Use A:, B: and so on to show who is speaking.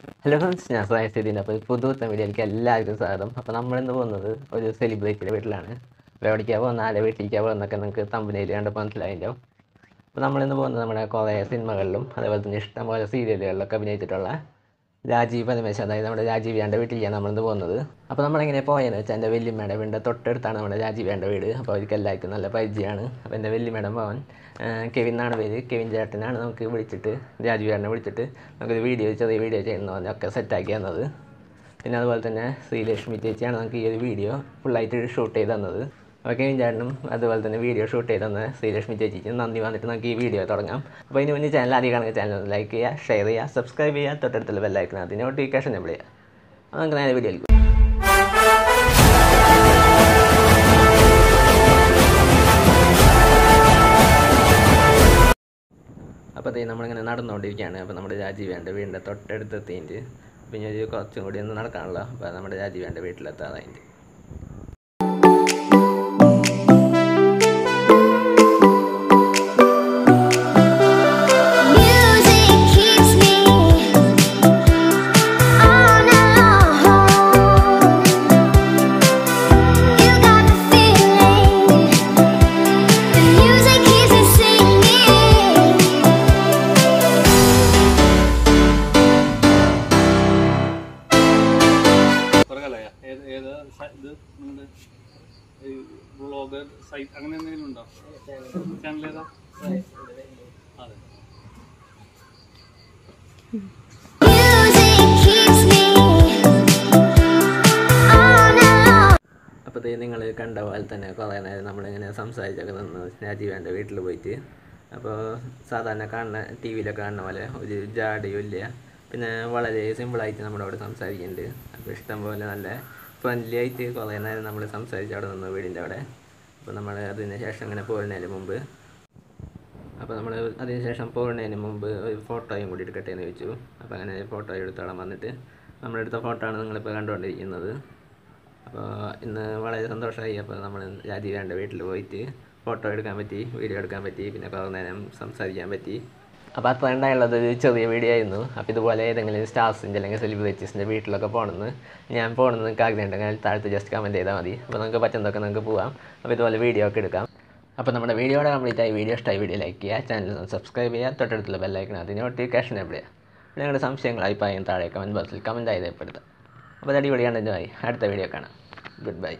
A: Hello friends ഞാൻ സായസ്ഥിതിന്റെ അപ്പോൾ പുതുത്ത വീഡിയോയിലേക്ക് എല്ലാവർക്കും സ്വാഗതം. അപ്പോൾ നമ്മളിന്ന് പോകുന്നത് ഒരു സെലിബ്രിറ്റിയുടെ വീട്ടിലാണ്. അപ്പോൾ എവിടേക്കാണ് പോകുന്നത്? ആരെ വീട്ടിലേക്കാണ് നിങ്ങൾക്ക് തമ്പനയിൽ കണ്ടപ്പോൾ മനസ്സിലായില്ലോ. അപ്പോൾ നമ്മളിന്ന് പോകുന്നത് നമ്മുടെ കുറേ സിനിമകളിലും അതേപോലെ തന്നെ ഇഷ്ടംപോലെ സീരിയലുകളിലൊക്കെ അഭിനയിച്ചിട്ടുള്ള രാജീവ് പരമേശ്വർ അതായത് നമ്മുടെ രാജീവിയാന്റെ നമ്മൾ നമ്മളിന്ന് പോകുന്നത്. അപ്പോൾ നമ്മളെങ്ങനെ പോയെന്ന് വെച്ചാൽ എന്റെ വല്യമ്മയുടെ വീടിന്റെ തൊട്ടടുത്താണ് നമ്മുടെ രാജീവിയാന്റെ വീട്. അപ്പോൾ അവർക്ക് എല്ലാവർക്കും നല്ല പരിചയമാണ്. അപ്പോൾ എന്റെ വല്യമ്മയുടെ മോൻ കെവിൻ എന്നാണ് പേര്. കെവിൻ ചേട്ടനാണ് നമുക്ക് വിളിച്ചിട്ട് രാജീവിയാനെ വിളിച്ചിട്ട് നമുക്കൊരു വീഡിയോ ചെറിയ വീഡിയോ ചെയ്യുന്ന പറഞ്ഞൊക്കെ സെറ്റാക്കി തന്നത്. പിന്നെ അതുപോലെ തന്നെ ശ്രീലക്ഷ്മി ചേച്ചിയാണ് നമുക്ക് ഈ ഒരു വീഡിയോ ഫുള്ളായിട്ട് ഷൂട്ട് ചെയ്ത് തന്നത്. കെവിൻ ചേട്ടനും അതുപോലെ തന്നെ വീഡിയോ ഷൂട്ട് ചെയ്ത് തന്ന ശ്രീലക്ഷ്മി ചേച്ചിക്ക് നന്ദി വന്നിട്ട് നമുക്ക് ഈ വീഡിയോ തുടങ്ങാം. അപ്പോൾ ഇതിന് മുന്നേ ചാനൽ ആദ്യം കാണുന്ന ചാനൽ ലൈക്ക് ചെയ്യുക ഷെയർ ചെയ്യുക സബ്സ്ക്രൈബ് ചെയ്യുക തൊട്ടടുത്തുള്ള ബെല്ലൈക്കണം അതിന് നോട്ടിഫിക്കേഷൻ എവിടെ ചെയ്യുക. അപ്പോൾ നമുക്ക് നേരെ വീഡിയോ അപ്പോൾ അതേ നമ്മളിങ്ങനെ നടന്നുകൊണ്ടിരിക്കുകയാണ്. അപ്പോൾ നമ്മുടെ രാജീവേന്റെ വീടിന്റെ തൊട്ടടുത്ത് തീന്റെ പിന്നെ ഒരു കുറച്ചും കൂടി ഒന്ന് നടക്കാനുള്ള അപ്പോൾ നമ്മുടെ രാജീവേന്റെ വീട്ടിലെത്താറായിട്ട്.
B: സ- ബ്ലോഗർ നിങ്ങളുടെ സൈറ്റ് അങ്ങനെ എന്തെങ്കിലും ഉണ്ടോ? ചാനൽ ഏതാ? അതെ.
A: അപ്പോൾ ഇത് നിങ്ങൾ കണ്ട പോലെ തന്നെ കുറേ നേരം നമ്മളിങ്ങനെ സംസാരിച്ചൊക്കെ നിന്ന് രാജീവേന്റെ വീട്ടിൽ പോയിട്ട്. അപ്പോൾ സാധാരണ കാണുന്ന ടി വിയിലൊക്കെ കാണുന്ന പോലെ ഒരു ജാടയും ഇല്ല. പിന്നെ വളരെ സിമ്പിളായിട്ട് നമ്മളവിടെ സംസാരിക്കുന്നുണ്ട് അപ്പോൾ ഇഷ്ടം പോലെ നല്ല ഫ്രണ്ട്ലി ആയിട്ട് കുറേ നേരം നമ്മൾ സംസാരിച്ച് അവിടെ നിന്ന് വീടിന്റെ അവിടെ. അപ്പോൾ നമ്മൾ അതിന് ശേഷം ഇങ്ങനെ പോകുന്നതിന് മുമ്പ്. അപ്പോൾ നമ്മൾ അതിന് ശേഷം പോകുന്നതിന് മുമ്പ് ഒരു ഫോട്ടോയും കൂടി എടുക്കട്ടെ എന്ന് ചോദിച്ചു. അപ്പോൾ അങ്ങനെ ഫോട്ടോ എടുത്തോളം വന്നിട്ട് നമ്മളെടുത്ത ഫോട്ടോ ആണ് നിങ്ങളിപ്പോൾ കണ്ടുകൊണ്ടിരിക്കുന്നത്. അപ്പോൾ ഇന്ന് വളരെ സന്തോഷമായി. അപ്പോൾ നമ്മൾ രാജീവേന്റെ വീട്ടിൽ പോയിട്ട് ഫോട്ടോ എടുക്കാൻ പറ്റി വീഡിയോ എടുക്കാൻ പറ്റി പിന്നെ കുറേ നേരം സംസാരിക്കാൻ പറ്റി. അപ്പോൾ അത്ര ഉണ്ടായുള്ളത് ഒരു ചെറിയ വീഡിയോ ആയിരുന്നു. അപ്പോൾ ഇതുപോലെ ഏതെങ്കിലും സ്റ്റാർസിന്റെ അല്ലെങ്കിൽ സെലിബ്രിറ്റീസിന്റെ വീട്ടിലൊക്കെ പോകണമെന്ന് ഞാൻ പോകണമെന്ന് നിങ്ങൾക്ക് ആഗ്രഹം ഉണ്ടെങ്കിൽ താഴത്ത് ജസ്റ്റ് കമന്റ് ചെയ്താൽ മതി. അപ്പോൾ നമുക്ക് പറ്റുന്നതൊക്കെ നമുക്ക് പോവാം. അപ്പോൾ ഇതുപോലെ വീഡിയോ ഒക്കെ എടുക്കാം. അപ്പോൾ നമ്മുടെ വീഡിയോയുടെ കംപ്ലീറ്റ് ആയി. വീഡിയോ ഇഷ്ടമായി വീഡിയോ ലൈക്ക് ചെയ്യുക. ചാനൽ സബ്സ്ക്രൈബ് ചെയ്യുക. തൊട്ടടുത്തുള്ള ബെല്ലൈക്കണം അതിന് നോട്ടിഫിക്കേഷൻ എവിടെയാണ് നിങ്ങളുടെ സംശയങ്ങൾ അഭിപ്രായം താഴെ കമന്റ് ബോക്സിൽ കമന്റ് ആയി രേഖപ്പെടുത്തുക. അപ്പോൾ അത് അടിപൊളിയാണ്. ഇതുമായി അടുത്ത വീഡിയോ കാണാം. Good bye